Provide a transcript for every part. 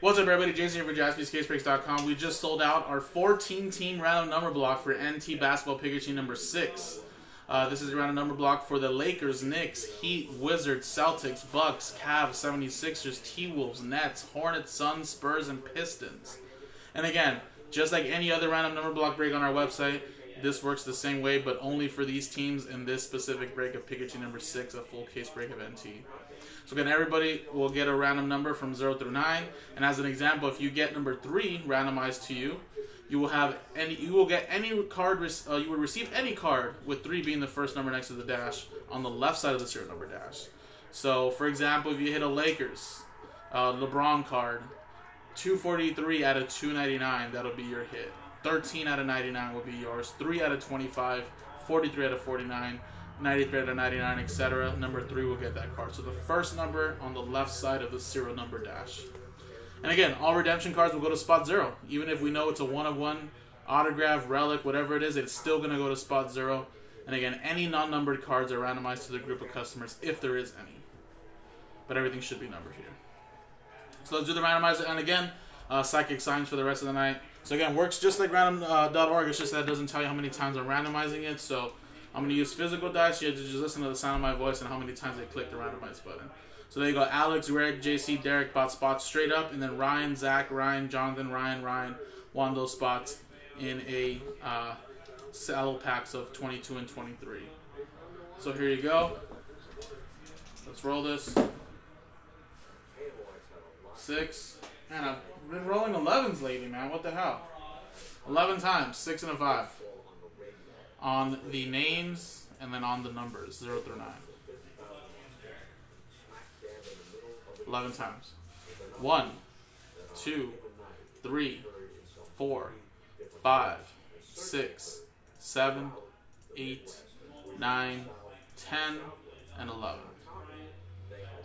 What's up, everybody? Jason here for JaspysCaseBreaks.com. We just sold out our 14-team random number block for NT Basketball Pikachu number 6. Uh, this is a random number block for the Lakers, Knicks, Heat, Wizards, Celtics, Bucks, Cavs, 76ers, T-Wolves, Nets, Hornets, Suns, Spurs, and Pistons. And again, just like any other random number block break on our website, this works the same way, but only for these teams in this specific break of Pikachu number 6, a full case break of NT. So again, everybody will get a random number from 0 through 9. And as an example, if you get number 3 randomized to you, you will have any you will get any card uh, you will receive any card with 3 being the first number next to the dash on the left side of the serial number dash. So, for example, if you hit a Lakers uh, LeBron card, 243 out of 299, that'll be your hit. 13 out of 99 will be yours. 3 out of 25, 43 out of 49, 93 out of 99, etc. Number 3 will get that card. So the first number on the left side of the serial number dash. And again, all redemption cards will go to spot 0. Even if we know it's a 1 of 1 autograph, relic, whatever it is, it's still going to go to spot 0. And again, any non-numbered cards are randomized to the group of customers if there is any. But everything should be numbered here. So let's do the randomizer. And again, uh, psychic signs for the rest of the night. So again, works just like random.org. Uh, it's just that it doesn't tell you how many times I'm randomizing it. So I'm going to use physical dice. You have to just listen to the sound of my voice and how many times I click the randomize button. So there you go. Alex, Greg, JC, Derek bought spots straight up. And then Ryan, Zach, Ryan, Jonathan, Ryan, Ryan won those spots in a uh, saddle packs of 22 and 23. So here you go. Let's roll this. Six. Man, I've been rolling 11s lately, man. What the hell? 11 times. Six and a five on the names and then on the numbers 0 through 9. 11 times. 1, 2, 3, 4, 5, 6, 7, 8, 9, 10, and 11.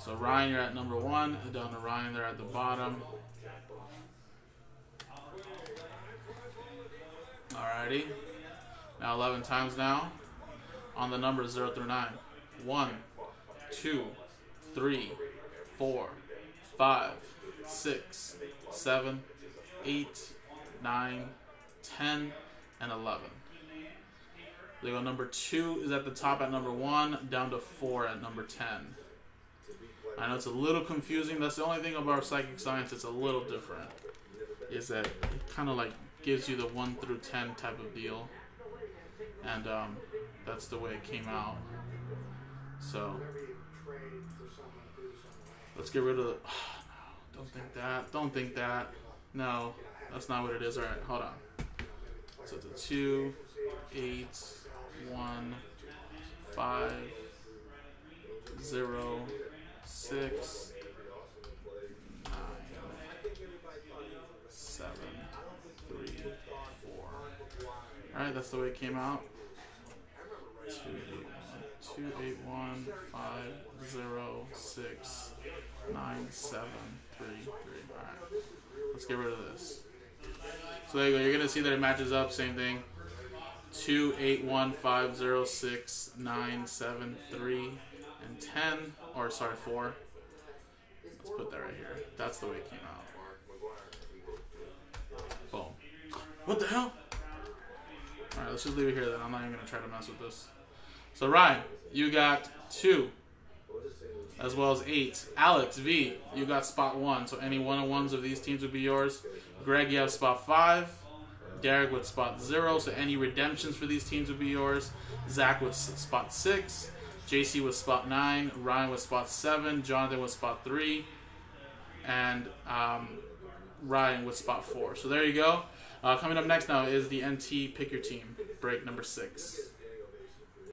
So Ryan, you're at number 1. Down to Ryan, they're at the bottom. Alrighty. Now 11 times now on the numbers 0 through 9. 1, 2, 3, 4, 5, 6, 7, 8, 9, 10, and 11. They go number 2 is at the top at number 1, down to 4 at number 10. I know it's a little confusing. That's the only thing about psychic science that's a little different. Is that it kind of like gives you the 1 through 10 type of deal and um, that's the way it came out. So let's get rid of the. Oh, no, don't think that. Don't think that. No, that's not what it is. All right, hold on. So it's a two, eight, one, five, zero, six, nine, seven, three, four. All right, that's the way it came out two eight one five zero six nine seven three three. All right, let's get rid of this. So there you go. You're gonna see that it matches up. Same thing. Two eight one five zero six nine seven three and ten. Or sorry, four. Let's put that right here. That's the way it came out. Boom. What the hell? Alright, let's just leave it here then. I'm not even going to try to mess with this. So, Ryan, you got two, as well as eight. Alex, V, you got spot one. So, any one on ones of these teams would be yours. Greg, you have spot five. Derek with spot zero. So, any redemptions for these teams would be yours. Zach with spot six. JC with spot nine. Ryan with spot seven. Jonathan with spot three. And um, Ryan with spot four. So, there you go. Uh, coming up next now is the NT Pick Your Team break number six.